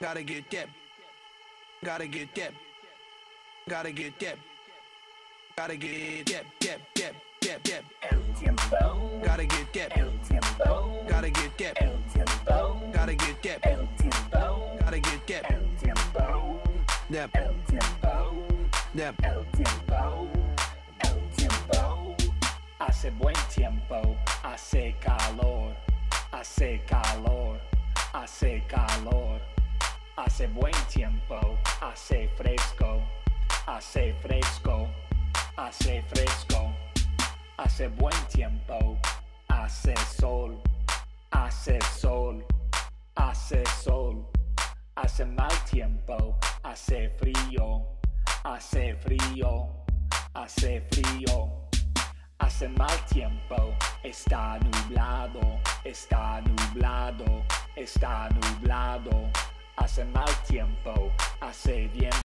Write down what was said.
Gotta get that. Gotta get that. Gotta get that. Gotta get that, that, that, that, that. Gotta get that. Gotta get that. Gotta get that. Gotta get that. That, that. Hace buen tiempo, hace calor, hace calor, hace calor. Hace buen tiempo, hace fresco, hace fresco, hace fresco. Hace buen tiempo, hace sol, hace sol, hace sol. Hace mal tiempo, hace frío, hace frío, hace frío. Hace mal tiempo, está nublado, está nublado, está nublado. Hace mal tiempo, hace bien.